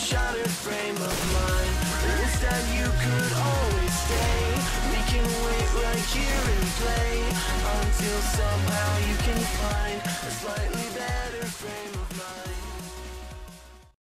shattered frame of mind. Instead you could always stay. We can wait right here and play Until somehow you can find A slightly better